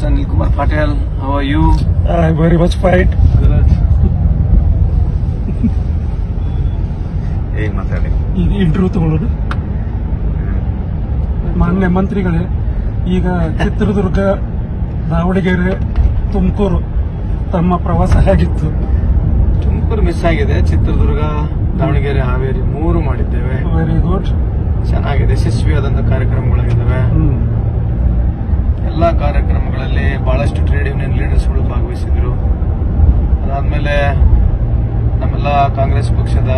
Mr. Anil Kumar Patel. How are you? I'm very much fine. ಹೇಗೆ ಮಾತಾಡಿ ಈಗ interview ತಗೊಳ್ಳೋದು ಮಾನ್ಯ ಮಂತ್ರಿಗಳೇ ಈಗ ಚಿತ್ರದುರ್ಗ ದಾವಣಗೆರೆ ತುಮಕೂರು ತಮ್ಮ ಪ್ರವಾಸ ಹೇಗಿತ್ತು ತುಮಕೂರು ಮಿಸ್ ಆಗಿದೆ ಚಿತ್ರದುರ್ಗ ದಾವಣಗೆರೆ ಹಾವೇರಿ ಮೂರು ಮಾಡಿದ್ದೇವೆ ವೆರಿ ಗುಡ್ ಚೆನ್ನಾಗಿದೆ ಯಶಸ್ವಿಯಾದಂತಹ ಕಾರ್ಯಕ್ರಮಗಳಾಗಿದ್ದಾವೆ ನಮ್ಮೆಲ್ಲ ಕಾಂಗ್ರೆಸ್ ಪಕ್ಷದ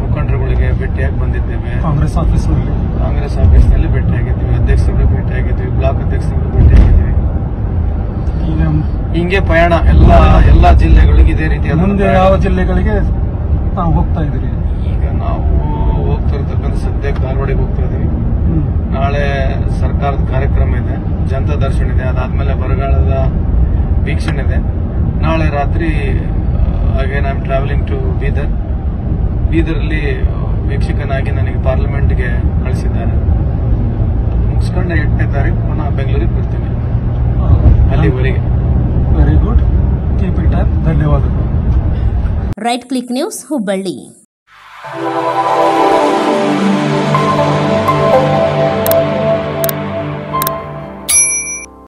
ಮುಖಂಡರುಗಳಿಗೆ ಭೇಟಿಯಾಗಿ ಬಂದಿದ್ದೇವೆ. ಕಾಂಗ್ರೆಸ್ ಆಫೀಸ್ನಲ್ಲಿ? ಕಾಂಗ್ರೆಸ್ ಆಫೀಸ್ನಲ್ಲಿ ಭೇಟಿಯಾಗಿದ್ದೀವಿ. ಅಧ್ಯಕ್ಷರಿಗೆ ಭೇಟಿಯಾಗಿದ್ದೀವಿ. ಬ್ಲಾಕ್ ಅಧ್ಯಕ್ಷರಿಗೆ ಭೇಟಿಯಾಗಿದ್ದೀವಿ. ಈಗ ಹಿಂಗೆ ಪಯಣ ಎಲ್ಲ ಎಲ್ಲ ಜಿಲ್ಲೆಗಳಿಗೆ ಇದೇ ರೀತಿಯಾದ ಮುಂದೆ ಯಾವ ಜಿಲ್ಲೆಗಳಿಗೆ ತಾವು ಹೋಗ್ತಾ ಇದ್ದೀರಿ? ಈಗ ನಾವು ಹೋಗ್ತಿರ್ತಕ್ಕಂಥ ಸದ್ಯ ಧಾರವಾಡಿಗೆ ಹೋಗ್ತಾ ಇದೀವಿ ನಾಳೆ ಸರ್ಕಾರದ ಕಾರ್ಯಕ್ರಮ ಇದೆ. ಜನತಾ ದರ್ಶನ ಇದೆ. ಅದಾದ್ಮೇಲೆ ಬರಗಾಲದ ವೀಕ್ಷಣೆ ಇದೆ. ನಾಳೆ ರಾತ್ರಿ I am travelling to Bidar ಬೀದರಲ್ಲಿ ವೀಕ್ಷಕನಾಗಿ ನನಗೆ ಪಾರ್ಲಿಮೆಂಟ್ಗೆ ಕಳಿಸಿದ್ದಾರೆ. ಮುಗಿಸ್ಕೊಂಡು ಎಂಟನೇ ತಾರೀಕು ಪುನಃ ಬೆಂಗಳೂರಿಗೆ ಬರ್ತೀನಿ. ಅಲ್ಲಿವರೆಗೆ. ವೆರಿ ಗುಡ್ ಕೀಪ್ ಇಟ್ ಧನ್ಯವಾದಗಳು. Right click news Hubballi